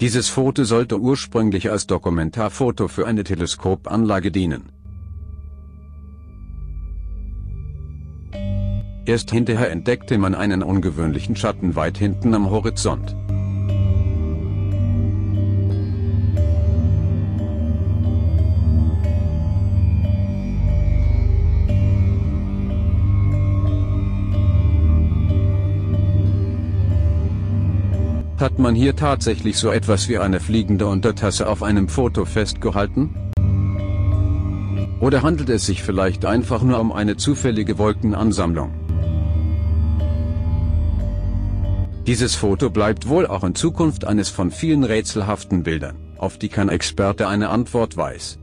Dieses Foto sollte ursprünglich als Dokumentarfoto für eine Teleskopanlage dienen. Erst hinterher entdeckte man einen ungewöhnlichen Schatten weit hinten am Horizont. Hat man hier tatsächlich so etwas wie eine fliegende Untertasse auf einem Foto festgehalten? Oder handelt es sich vielleicht einfach nur um eine zufällige Wolkenansammlung? Dieses Foto bleibt wohl auch in Zukunft eines von vielen rätselhaften Bildern, auf die kein Experte eine Antwort weiß.